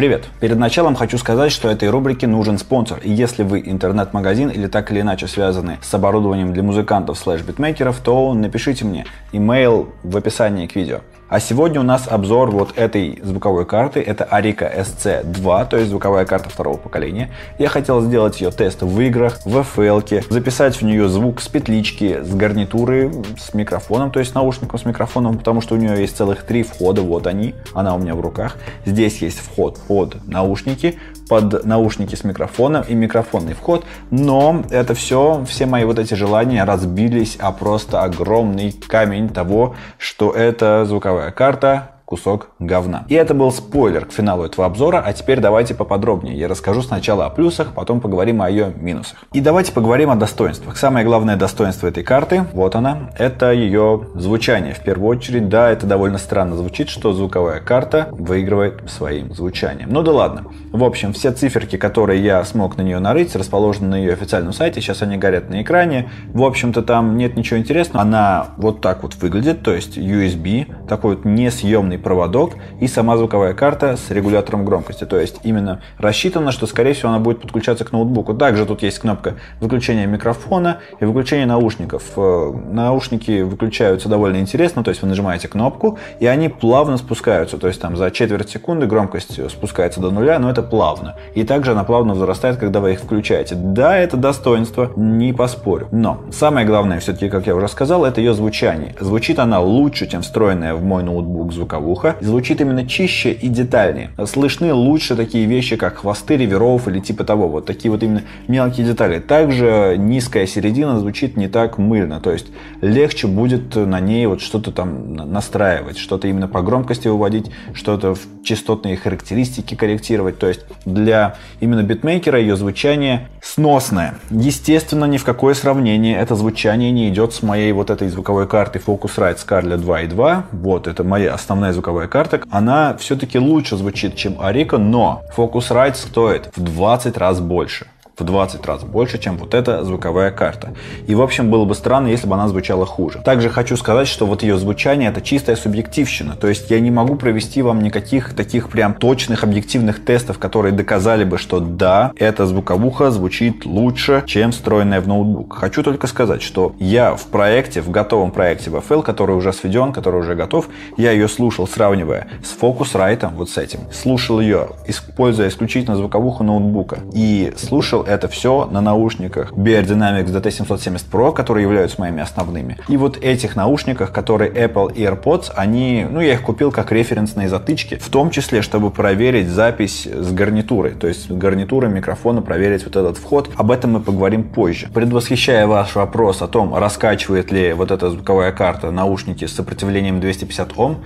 Привет! Перед началом хочу сказать, что этой рубрике нужен спонсор. И если вы интернет-магазин или так или иначе связаны с оборудованием для музыкантов слэш битмейкеров, то напишите мне. Имейл в описании к видео. А сегодня у нас обзор вот этой звуковой карты. Это Arica SC2, то есть звуковая карта второго поколения. Я хотел сделать ее тест в играх, в FL, записать в нее звук с петлички, с гарнитуры, с микрофоном, то есть наушником с микрофоном, потому что у нее есть целых три входа, вот они, она у меня в руках. Здесь есть вход под наушники, под наушники с микрофоном и микрофонный вход, но это все, все мои вот эти желания разбились, а просто огромный камень того, что это звуковая карта кусок говна. И это был спойлер к финалу этого обзора, а теперь давайте поподробнее. Я расскажу сначала о плюсах, потом поговорим о ее минусах. И давайте поговорим о достоинствах. Самое главное достоинство этой карты, вот она, это ее звучание. В первую очередь, да, это довольно странно звучит, что звуковая карта выигрывает своим звучанием. Ну да ладно. В общем, все циферки, которые я смог на нее нарыть, расположены на ее официальном сайте, сейчас они горят на экране. В общем-то, там нет ничего интересного. Она вот так вот выглядит, то есть USB, такой вот несъемный проводок и сама звуковая карта с регулятором громкости. То есть именно рассчитано, что скорее всего она будет подключаться к ноутбуку. Также тут есть кнопка выключения микрофона и выключения наушников. Э, наушники выключаются довольно интересно, то есть вы нажимаете кнопку и они плавно спускаются. То есть там за четверть секунды громкость спускается до нуля, но это плавно. И также она плавно возрастает, когда вы их включаете. Да, это достоинство, не поспорю. Но самое главное все-таки, как я уже сказал, это ее звучание. Звучит она лучше, чем встроенная в мой ноутбук звуковая звука звучит именно чище и детальнее. Слышны лучше такие вещи, как хвосты реверов или типа того. Вот такие вот именно мелкие детали. Также низкая середина звучит не так мыльно. То есть легче будет на ней вот что-то там настраивать, что-то именно по громкости выводить, что-то в частотные характеристики корректировать. То есть для именно битмейкера ее звучание сносное. Естественно, ни в какое сравнение это звучание не идет с моей вот этой звуковой карты Focusrite Scarlett 2.2. Вот, это моя основная звуковая карта. Она все-таки лучше звучит, чем Arica, но Focusrite стоит в 20 раз больше в 20 раз больше, чем вот эта звуковая карта. И, в общем, было бы странно, если бы она звучала хуже. Также хочу сказать, что вот ее звучание это чистая субъективщина. То есть я не могу провести вам никаких таких прям точных объективных тестов, которые доказали бы, что да, эта звуковуха звучит лучше, чем встроенная в ноутбук. Хочу только сказать, что я в проекте, в готовом проекте VFL, который уже сведен, который уже готов, я ее слушал, сравнивая с Focusrite, вот с этим. Слушал ее, используя исключительно звуковуху ноутбука. И слушал это все на наушниках Bear Dynamics DT770 Pro, которые являются моими основными. И вот этих наушниках, которые Apple AirPods, они, ну, я их купил как референсные затычки, в том числе, чтобы проверить запись с гарнитурой, то есть гарнитура микрофона, проверить вот этот вход. Об этом мы поговорим позже. Предвосхищая ваш вопрос о том, раскачивает ли вот эта звуковая карта наушники с сопротивлением 250 Ом,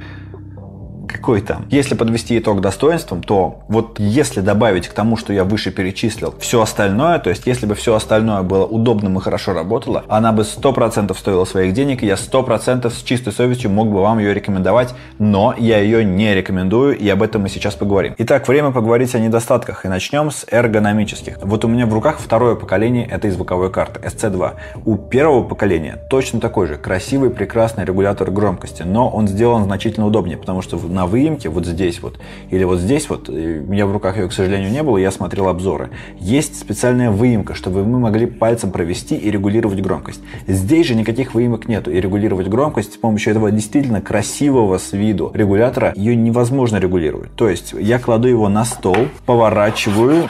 какой там. Если подвести итог достоинством, то вот если добавить к тому, что я выше перечислил, все остальное, то есть если бы все остальное было удобным и хорошо работало, она бы 100% стоила своих денег, и я 100% с чистой совестью мог бы вам ее рекомендовать, но я ее не рекомендую, и об этом мы сейчас поговорим. Итак, время поговорить о недостатках, и начнем с эргономических. Вот у меня в руках второе поколение этой звуковой карты, SC2. У первого поколения точно такой же, красивый, прекрасный регулятор громкости, но он сделан значительно удобнее, потому что на выемке, вот здесь вот, или вот здесь вот, у меня в руках ее, к сожалению, не было, я смотрел обзоры, есть специальная выемка, чтобы мы могли пальцем провести и регулировать громкость. Здесь же никаких выемок нету, и регулировать громкость с помощью этого действительно красивого с виду регулятора ее невозможно регулировать. То есть я кладу его на стол, поворачиваю,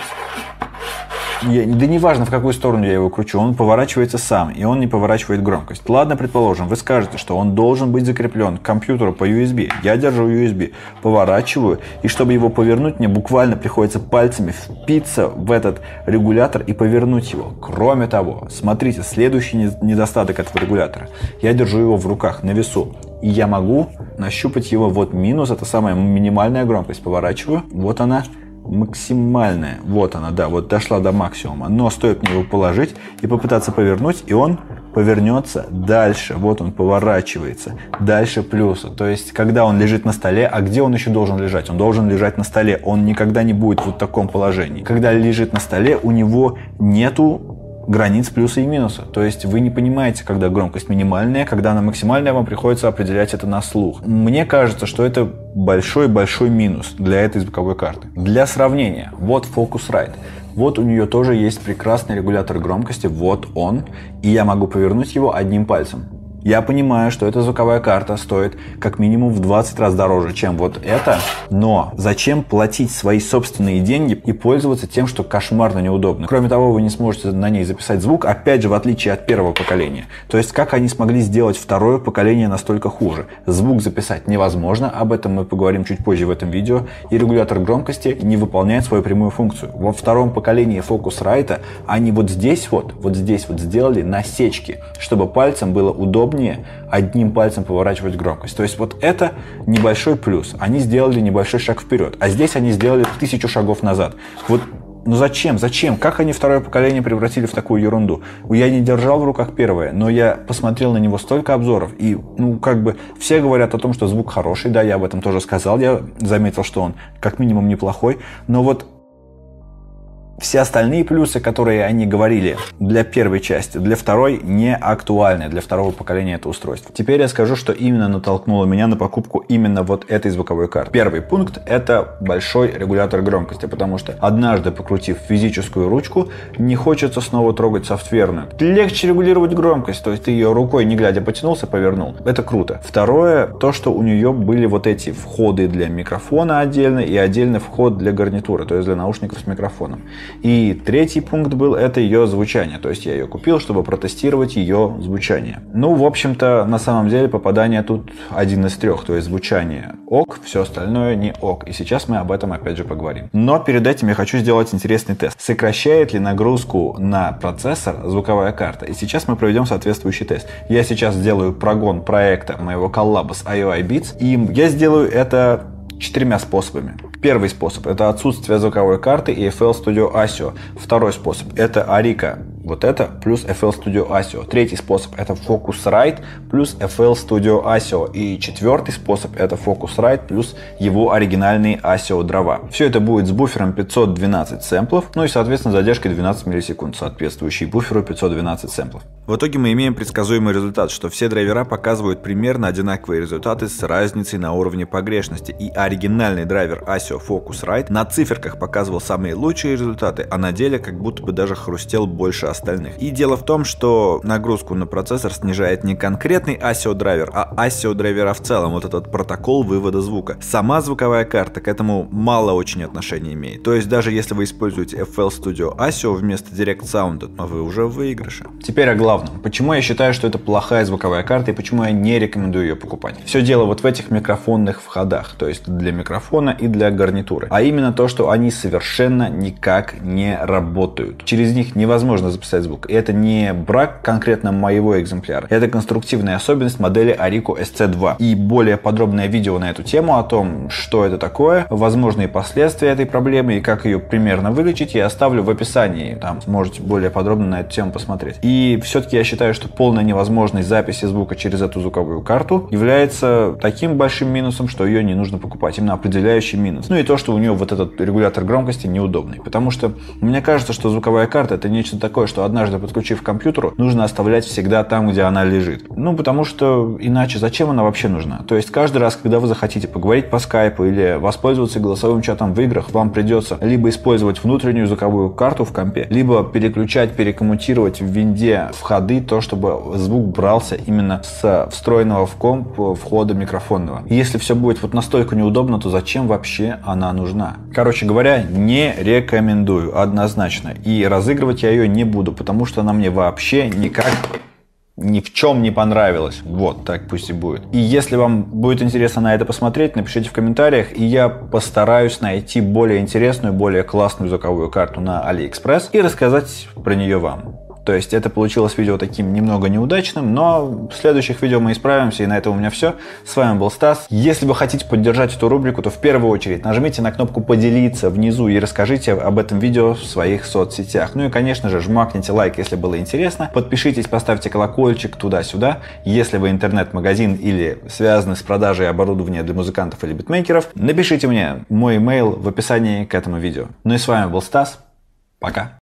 я, да неважно, в какую сторону я его кручу, он поворачивается сам, и он не поворачивает громкость. Ладно, предположим, вы скажете, что он должен быть закреплен к компьютеру по USB. Я держу USB, поворачиваю, и чтобы его повернуть, мне буквально приходится пальцами впиться в этот регулятор и повернуть его. Кроме того, смотрите, следующий недостаток этого регулятора. Я держу его в руках на весу. И я могу нащупать его, вот минус, это самая минимальная громкость. Поворачиваю, вот она, максимальная. Вот она, да, вот дошла до максимума. Но стоит мне его положить и попытаться повернуть, и он повернется дальше. Вот он поворачивается. Дальше плюса. То есть, когда он лежит на столе, а где он еще должен лежать? Он должен лежать на столе. Он никогда не будет вот в таком положении. Когда лежит на столе, у него нету границ плюса и минуса. То есть вы не понимаете, когда громкость минимальная, когда она максимальная, вам приходится определять это на слух. Мне кажется, что это большой-большой минус для этой звуковой карты. Для сравнения, вот Focusrite. Вот у нее тоже есть прекрасный регулятор громкости, вот он, и я могу повернуть его одним пальцем. Я понимаю, что эта звуковая карта стоит как минимум в 20 раз дороже, чем вот это, но зачем платить свои собственные деньги и пользоваться тем, что кошмарно неудобно? Кроме того, вы не сможете на ней записать звук, опять же, в отличие от первого поколения. То есть, как они смогли сделать второе поколение настолько хуже? Звук записать невозможно, об этом мы поговорим чуть позже в этом видео, и регулятор громкости не выполняет свою прямую функцию. Во втором поколении Focusrite они вот здесь вот, вот здесь вот сделали насечки, чтобы пальцем было удобно удобнее одним пальцем поворачивать громкость. То есть вот это небольшой плюс. Они сделали небольшой шаг вперед, а здесь они сделали тысячу шагов назад. Вот ну зачем? Зачем? Как они второе поколение превратили в такую ерунду? Я не держал в руках первое, но я посмотрел на него столько обзоров, и, ну, как бы, все говорят о том, что звук хороший, да, я об этом тоже сказал, я заметил, что он как минимум неплохой, но вот все остальные плюсы, которые они говорили для первой части, для второй не актуальны, для второго поколения это устройство. Теперь я скажу, что именно натолкнуло меня на покупку именно вот этой звуковой карты. Первый пункт – это большой регулятор громкости, потому что однажды покрутив физическую ручку, не хочется снова трогать софтверную. Легче регулировать громкость, то есть ты ее рукой не глядя потянулся, повернул. Это круто. Второе, то, что у нее были вот эти входы для микрофона отдельно и отдельный вход для гарнитуры, то есть для наушников с микрофоном. И третий пункт был это ее звучание. То есть я ее купил, чтобы протестировать ее звучание. Ну, в общем-то, на самом деле попадание тут один из трех. То есть звучание ок, все остальное не ок. И сейчас мы об этом опять же поговорим. Но перед этим я хочу сделать интересный тест. Сокращает ли нагрузку на процессор звуковая карта? И сейчас мы проведем соответствующий тест. Я сейчас сделаю прогон проекта моего коллаба с IOI Beats. И я сделаю это четырьмя способами. Первый способ – это отсутствие звуковой карты и FL Studio ASIO. Второй способ – это Arika вот это плюс FL Studio ASIO. Третий способ это Focusrite плюс FL Studio ASIO. И четвертый способ это Focusrite плюс его оригинальные ASIO дрова. Все это будет с буфером 512 сэмплов, ну и соответственно задержкой 12 миллисекунд, соответствующей буферу 512 сэмплов. В итоге мы имеем предсказуемый результат, что все драйвера показывают примерно одинаковые результаты с разницей на уровне погрешности. И оригинальный драйвер ASIO Focusrite на циферках показывал самые лучшие результаты, а на деле как будто бы даже хрустел больше остальных. И дело в том, что нагрузку на процессор снижает не конкретный ASIO драйвер, а ASIO драйвера в целом, вот этот протокол вывода звука. Сама звуковая карта к этому мало очень отношения имеет. То есть даже если вы используете FL Studio ASIO вместо Direct Sound, вы уже в выигрыше. Теперь о главном. Почему я считаю, что это плохая звуковая карта и почему я не рекомендую ее покупать? Все дело вот в этих микрофонных входах, то есть для микрофона и для гарнитуры. А именно то, что они совершенно никак не работают. Через них невозможно записать записать звук. И это не брак конкретно моего экземпляра. Это конструктивная особенность модели Arico SC2. И более подробное видео на эту тему о том, что это такое, возможные последствия этой проблемы и как ее примерно вылечить, я оставлю в описании. Там сможете более подробно на эту тему посмотреть. И все-таки я считаю, что полная невозможность записи звука через эту звуковую карту является таким большим минусом, что ее не нужно покупать. Именно определяющий минус. Ну и то, что у нее вот этот регулятор громкости неудобный. Потому что мне кажется, что звуковая карта это нечто такое, что однажды подключив к компьютеру, нужно оставлять всегда там, где она лежит. Ну, потому что иначе зачем она вообще нужна? То есть каждый раз, когда вы захотите поговорить по скайпу или воспользоваться голосовым чатом в играх, вам придется либо использовать внутреннюю звуковую карту в компе, либо переключать, перекоммутировать в винде входы, то, чтобы звук брался именно с встроенного в комп входа микрофонного. Если все будет вот настолько неудобно, то зачем вообще она нужна? Короче говоря, не рекомендую однозначно. И разыгрывать я ее не буду буду, потому что она мне вообще никак ни в чем не понравилось. Вот, так пусть и будет. И если вам будет интересно на это посмотреть, напишите в комментариях, и я постараюсь найти более интересную, более классную звуковую карту на AliExpress и рассказать про нее вам. То есть это получилось видео таким немного неудачным, но в следующих видео мы исправимся, и на этом у меня все. С вами был Стас. Если вы хотите поддержать эту рубрику, то в первую очередь нажмите на кнопку «Поделиться» внизу и расскажите об этом видео в своих соцсетях. Ну и, конечно же, жмакните лайк, если было интересно. Подпишитесь, поставьте колокольчик туда-сюда. Если вы интернет-магазин или связаны с продажей оборудования для музыкантов или битмейкеров, напишите мне мой email в описании к этому видео. Ну и с вами был Стас. Пока.